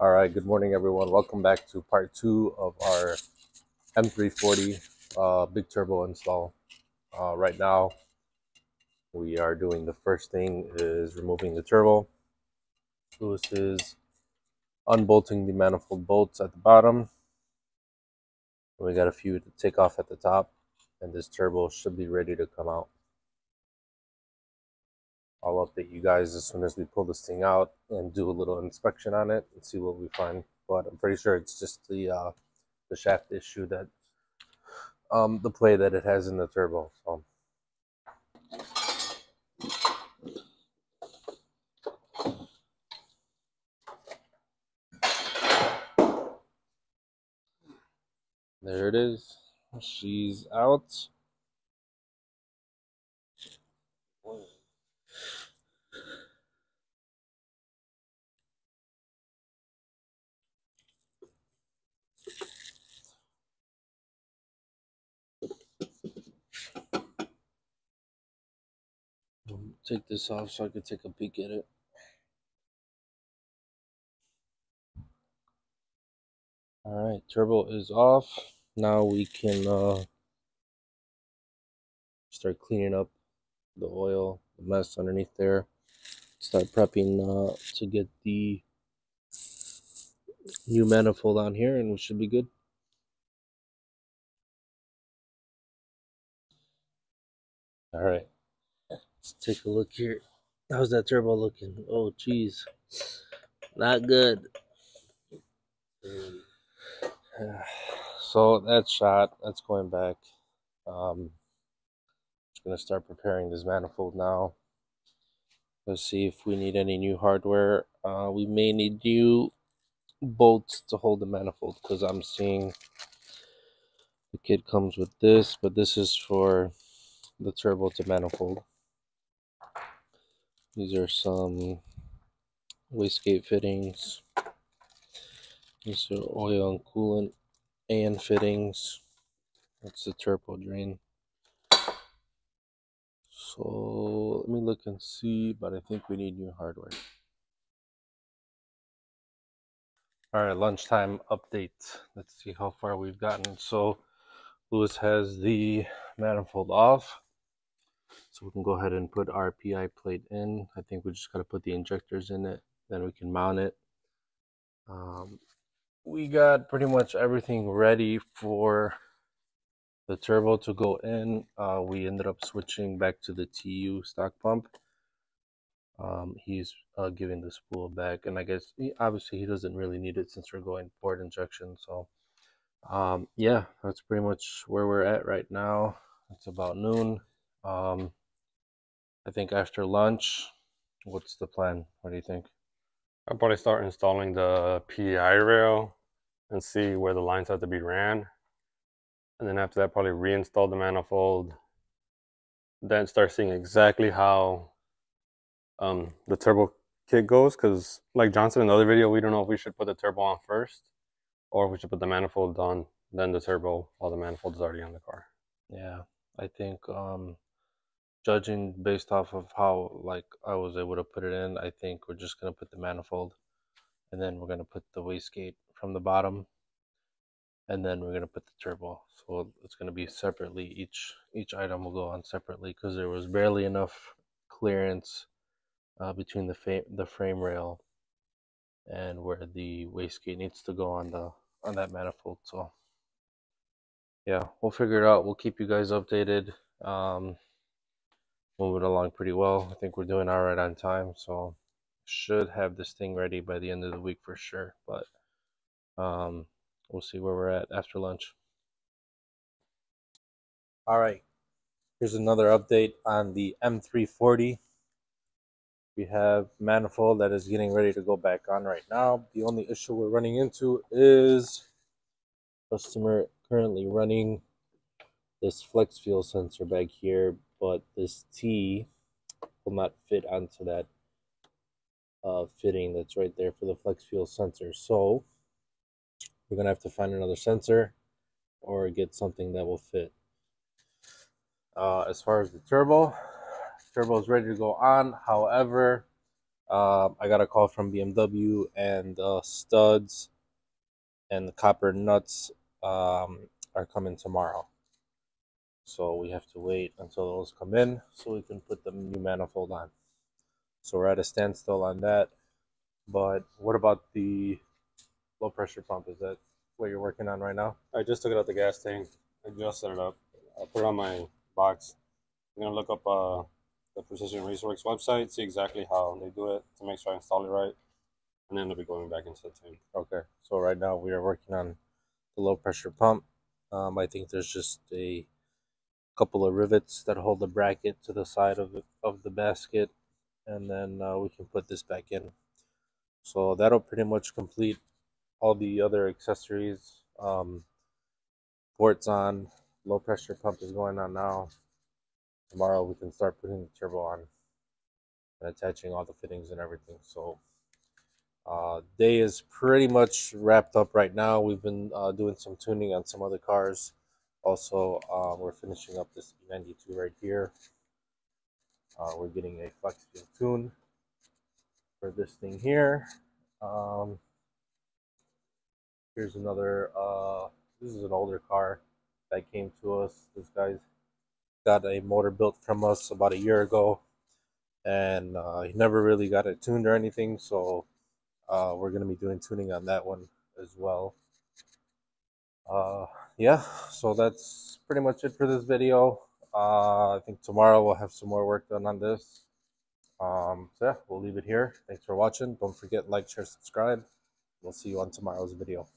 All right, good morning, everyone. Welcome back to part two of our M340 uh, big turbo install. Uh, right now, we are doing the first thing is removing the turbo. Lewis is unbolting the manifold bolts at the bottom. We got a few to take off at the top, and this turbo should be ready to come out. I'll update you guys as soon as we pull this thing out and do a little inspection on it and see what we find. But I'm pretty sure it's just the uh, the shaft issue that um, the play that it has in the turbo. So. There it is. She's out. Take this off so I can take a peek at it. All right, turbo is off. Now we can uh, start cleaning up the oil, the mess underneath there. Start prepping uh, to get the new manifold on here and we should be good. All right. Let's take a look here. How's that turbo looking? Oh, geez. Not good. So that's shot. That's going back. Um, just going to start preparing this manifold now. Let's see if we need any new hardware. Uh, we may need new bolts to hold the manifold because I'm seeing the kit comes with this, but this is for the turbo to manifold. These are some wastegate fittings. These are oil and coolant and fittings. That's the turbo drain. So let me look and see, but I think we need new hardware. All right, lunchtime update. Let's see how far we've gotten. So Lewis has the manifold off. So we can go ahead and put our PI plate in. I think we just got to put the injectors in it. Then we can mount it. Um, we got pretty much everything ready for the turbo to go in. Uh, we ended up switching back to the TU stock pump. Um, he's uh, giving the spool back, and I guess he, obviously he doesn't really need it since we're going port injection. So, um, yeah, that's pretty much where we're at right now. It's about noon. Um, I think after lunch, what's the plan? What do you think? I'll probably start installing the PI rail and see where the lines have to be ran. And then after that, probably reinstall the manifold. Then start seeing exactly how um, the turbo kit goes. Because like John said in the other video, we don't know if we should put the turbo on first or if we should put the manifold on, then the turbo while the manifold is already on the car. Yeah, I think um, judging based off of how like I was able to put it in, I think we're just gonna put the manifold, and then we're gonna put the wastegate from the bottom, and then we're gonna put the turbo. So it's gonna be separately. Each each item will go on separately because there was barely enough clearance uh, between the fa- the frame rail and where the wastegate needs to go on the on that manifold. So yeah, we'll figure it out. We'll keep you guys updated. Um, moving along pretty well. I think we're doing all right on time, so should have this thing ready by the end of the week for sure. But um, we'll see where we're at after lunch. All right, here's another update on the M340. We have manifold that is getting ready to go back on right now. The only issue we're running into is customer currently running this flex fuel sensor back here but this T will not fit onto that uh, fitting that's right there for the flex fuel sensor. So we're going to have to find another sensor or get something that will fit. Uh, as far as the turbo, turbo is ready to go on. However, Um, I got a call from BMW and uh, studs and the copper nuts um, are coming tomorrow. So we have to wait until those come in so we can put the new manifold on. So we're at a standstill on that. But what about the low pressure pump? Is that what you're working on right now? I just took it out the gas tank. I just set it up. I put it on my box. I'm gonna look up uh, the Precision Raceworks website, see exactly how they do it to make sure I install it right, and then I'll be going back into the tank. Okay. So right now we are working on the low pressure pump. Um, I think there's just a couple of rivets that hold the bracket to the side of of the basket, and then uh, we can put this back in. So that'll pretty much complete all the other accessories. Um, ports on, low pressure pump is going on now. Tomorrow we can start putting the turbo on and attaching all the fittings and everything. So uh, day is pretty much wrapped up right now. We've been uh, doing some tuning on some other cars. Also, uh, we're finishing up this E92 right here. Uh, we're getting a flex fuel tune for this thing here. Um, here's another, uh, this is an older car that came to us. This guy's got a motor built from us about a year ago and uh, he never really got it tuned or anything. So uh, we're going to be doing tuning on that one as well. Yeah, so that's pretty much it for this video. Uh, I think tomorrow we'll have some more work done on this. Um, so yeah, we'll leave it here. Thanks for watching. Don't forget like, share, subscribe. We'll see you on tomorrow's video.